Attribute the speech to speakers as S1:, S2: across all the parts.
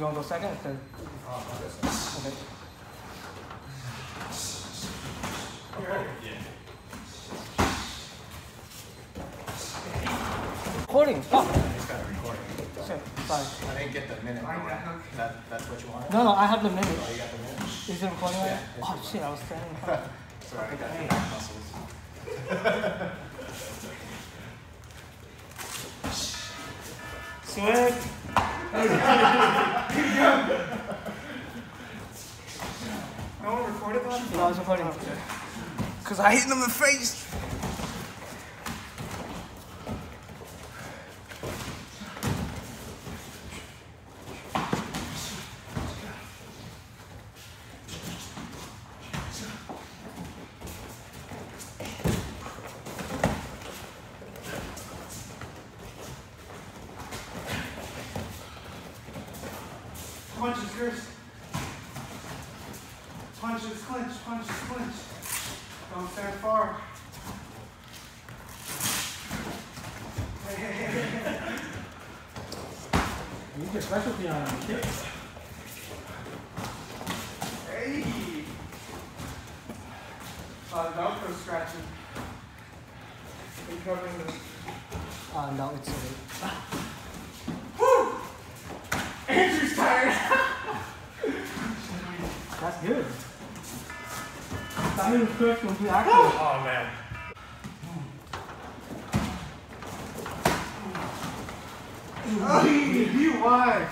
S1: You want to go second or third?
S2: Uh, I'll go second.
S1: Okay. Recording. Oh,
S2: It's got a recording.
S1: shit. Sorry.
S2: I didn't get the minute. That, that's what you wanted?
S1: No, no, I have the minute.
S2: Oh, you got the minute?
S1: Is it recording right?
S2: Yeah, it's
S1: Oh shit, I was standing in front.
S2: Sorry, I got the muscles.
S1: Sweet.
S2: No one recorded that?
S1: No, I was recording. Cause I hit him in the face.
S3: Punches, Chris. Punches, clinch, punches, clinch. Don't stand far. Hey, hey, hey, hey.
S1: You get specialty on him, shit.
S3: Hey. Uh, Velcro scratching. Are you covering the...
S1: Uh, no, it's uh, that's good. That means Chris will be active.
S3: oh, man. Oh, you why?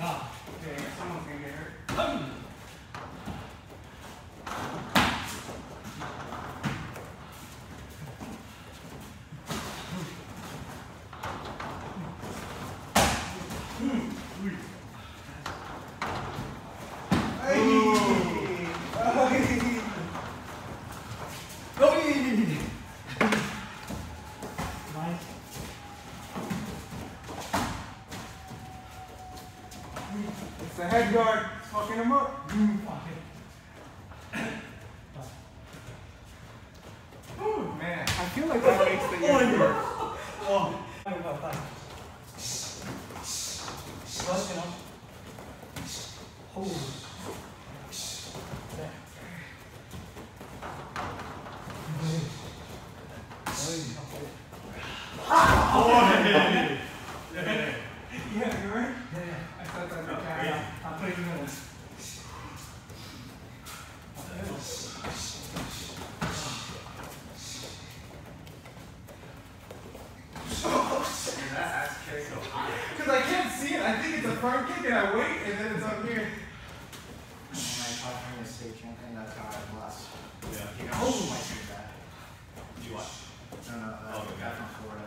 S3: Okay, someone's gonna get hurt.
S1: Nice.
S3: It's the head guard. Fucking him up. Ooh, man, I feel like that makes the year worse. Yeah, you right? I thought that was okay.
S1: I'm putting you in.
S3: Because I can't see it. I think it's a front kick and I wait and then it's up here.
S2: I taught him to state champion, that's how I lost.
S4: Yeah.
S2: You know, oh my god.
S4: You what?
S2: No, no, that,
S4: Oh,
S2: that from Florida.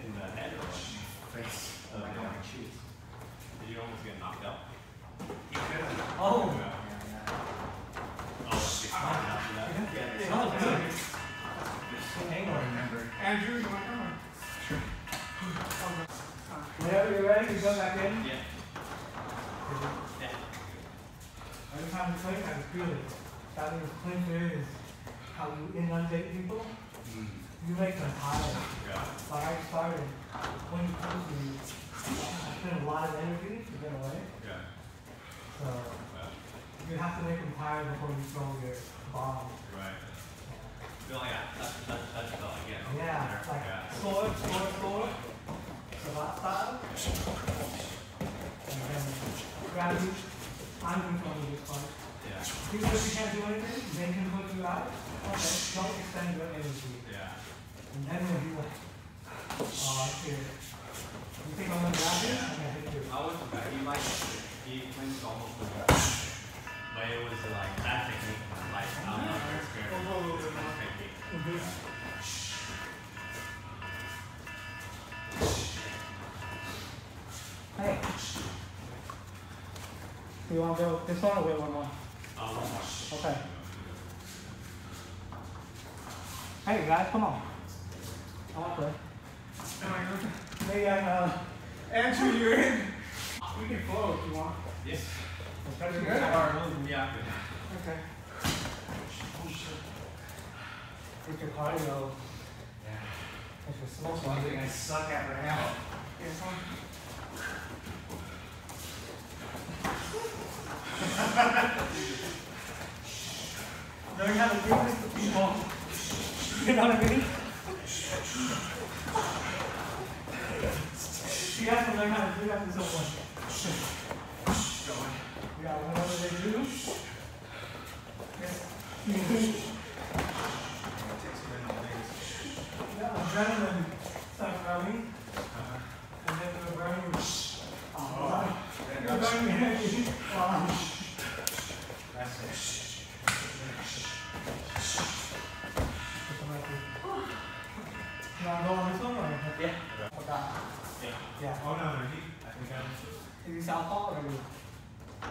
S4: In the head or what?
S2: Face.
S4: Oh,
S2: Like
S4: yeah.
S2: on my.
S4: Did you almost get knocked out?
S1: Oh.
S4: Yeah.
S2: Yeah, yeah.
S4: Oh, it's smart after that.
S2: Yeah,
S1: Oh, good.
S2: I don't remember.
S3: Andrew, you want to come on?
S1: Whenever you're ready, you go back in.
S4: Yeah.
S1: Every time you clink, I feel it. Starting with clinch is how you inundate people. You make them tired.
S4: Yeah.
S1: Like I started, when you close me, I spend a lot of energy to get away.
S4: Yeah.
S1: So you have to make them tired before you throw your bomb.
S4: Right. Feel like that. That's, that's, that's felt like, yeah.
S1: Yeah,
S4: There.
S1: like
S4: Yeah.
S1: sword, sword, sword. So that style. And then grab you. I'm controlling this part.
S4: Yeah.
S1: You can't do anything, they can put you out. Okay, don't extend your energy.
S4: Yeah.
S1: And then like, oh, uh, here. You think I'm gonna grab you? Hit you.
S4: I wasn't bad. He like, he clinched almost that. But it was like that technique. Like, I'm not very experienced.
S3: Go a little bit
S4: It's
S3: more.
S4: that technique. Mm-hmm.
S1: Hey. You wanna go this one or wait one more? Okay. Hey guys, come on. I want to play.
S3: Am I good?
S1: Maybe uh
S3: Andrew, you're in. We can flow if you want.
S4: Yes.
S1: That's
S3: good.
S4: Yeah.
S3: Okay.
S1: It's your cardio.
S2: Yeah.
S1: It's your slow
S2: That's one
S1: cardio.
S2: thing I suck at right now.
S1: Here's one. Learn how to do this to people. You know what I mean? You have to learn how to do that to someone. Yeah, whenever they do. Yeah,
S2: Yeah.
S4: Oh no, no, he, I think I'm
S1: Is he southpaw or you?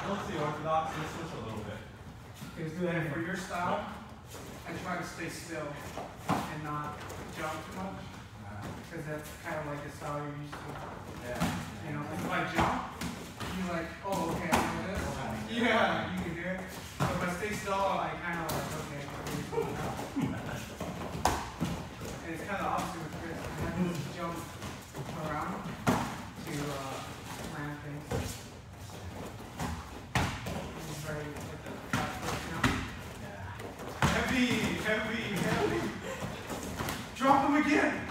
S4: mostly orthodox. This was a little bit.
S1: Just do
S3: And
S1: anything.
S3: for your style, I try to stay still and not jump too much, uh-huh. because that's kind of like the style you're used to.
S2: Yeah.
S3: You know, if I jump, you're like, oh, okay, I know this. Oh, yeah, you can do it. But if I stay still, I kind of like, okay, okay, cool now. And it's kind of the opposite with Chris. I have to jump around to uh, land things. He's very like the now.
S2: Yeah.
S4: Heavy, heavy, heavy. Drop him again.